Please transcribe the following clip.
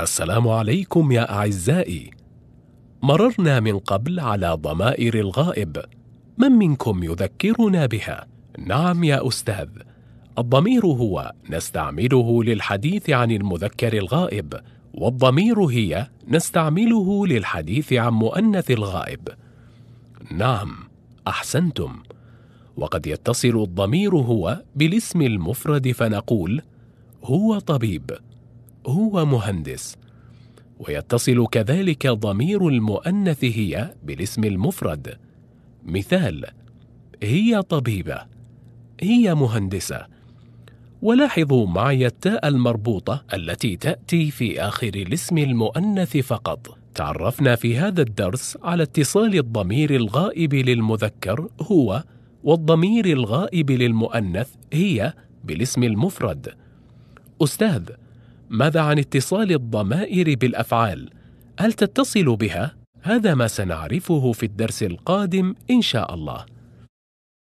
السلام عليكم يا أعزائي. مررنا من قبل على ضمائر الغائب. من منكم يذكرنا بها؟ نعم يا أستاذ. الضمير هو نستعمله للحديث عن المذكر الغائب والضمير هي نستعمله للحديث عن مؤنث الغائب. نعم أحسنتم. وقد يتصل الضمير هو بالاسم المفرد فنقول هو طبيب. هو مهندس. ويتصل كذلك ضمير المؤنث هي بالاسم المفرد. مثال هي طبيبة. هي مهندسة. ولاحظوا معي التاء المربوطة التي تأتي في آخر الاسم المؤنث فقط. تعرفنا في هذا الدرس على اتصال الضمير الغائب للمذكر هو والضمير الغائب للمؤنث هي بالاسم المفرد. أستاذ ماذا عن اتصال الضمائر بالأفعال؟ هل تتصل بها؟ هذا ما سنعرفه في الدرس القادم إن شاء الله.